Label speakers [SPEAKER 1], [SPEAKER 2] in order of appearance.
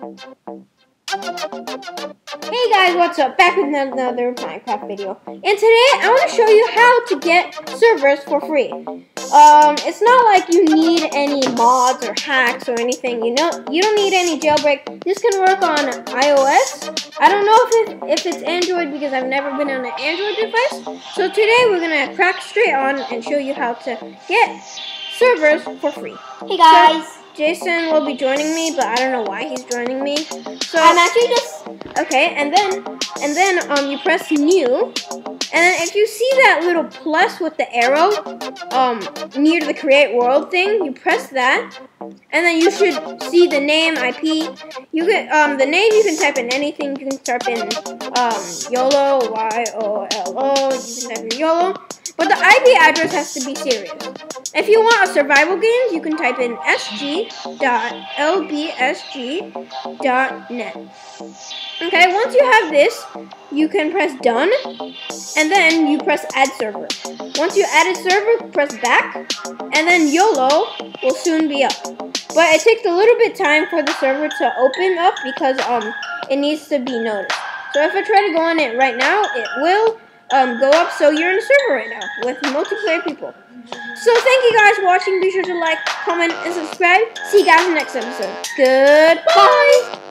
[SPEAKER 1] Hey guys, what's up? Back with another Minecraft video. And today I want to show you how to get servers for free. Um, it's not like you need any mods or hacks or anything. You know, you don't need any jailbreak. This can work on iOS. I don't know if it, if it's Android because I've never been on an Android device. So today we're gonna crack straight on and show you how to get servers for free.
[SPEAKER 2] Hey guys. So,
[SPEAKER 1] Jason will be joining me, but I don't know why he's joining me.
[SPEAKER 2] So I'm actually just
[SPEAKER 1] okay, and then and then um you press new, and then if you see that little plus with the arrow um near the create world thing, you press that, and then you should see the name IP. You can um the name you can type in anything. You can type in um YOLO Y O L O. You can type in YOLO. But the IP address has to be serious. If you want a survival game, you can type in sg.lbsg.net. Okay, once you have this, you can press done, and then you press add server. Once you add a server, press back, and then YOLO will soon be up. But it takes a little bit time for the server to open up because um it needs to be noticed. So if I try to go on it right now, it will, um, go up. So you're in a server right now with multiplayer people. So thank you guys for watching. Be sure to like, comment, and subscribe. See you guys in the next episode. Goodbye.